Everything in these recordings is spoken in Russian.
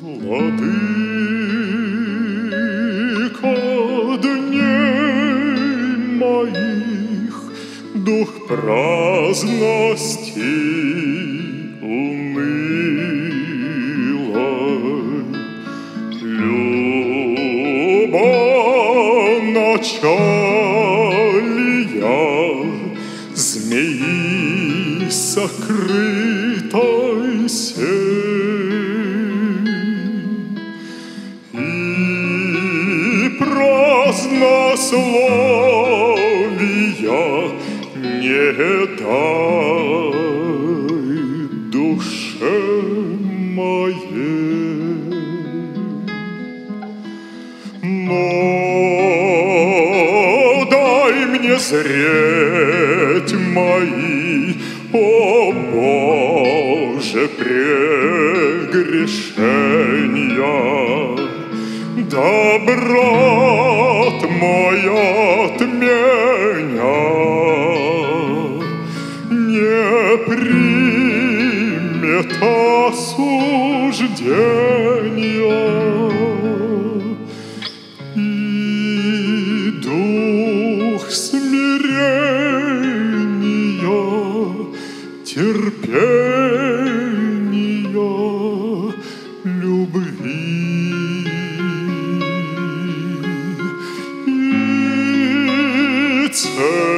Владыка дней моих, Дух праздности унылой, Любоначалия змеи сокрытой сей. Празднословия не дай душе моей. Но дай мне зреть мои, о Боже, прегрешения. Да примет осуждения. И дух смирения, терпения, любви. И целомудрия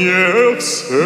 мне в сердце.